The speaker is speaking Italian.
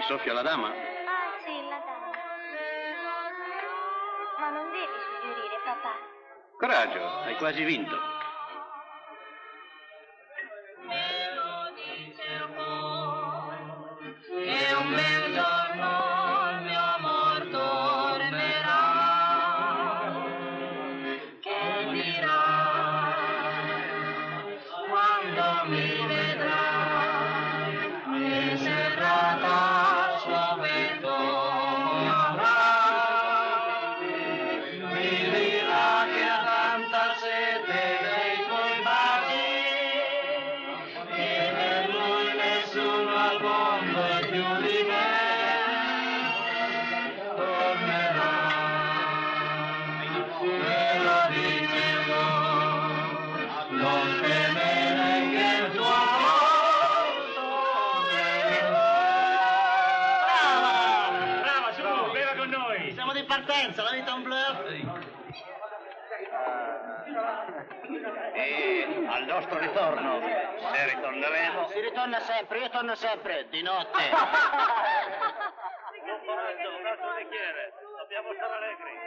Ti soffia la dama? Ah, sì, la dama. Ma non devi suggerire, papà. Coraggio, hai quasi vinto. che partenza, la vita è un bluff E al nostro ritorno, se ritorna sempre, io torno sempre. Di notte. Un altro bicchiere, dobbiamo stare allegri.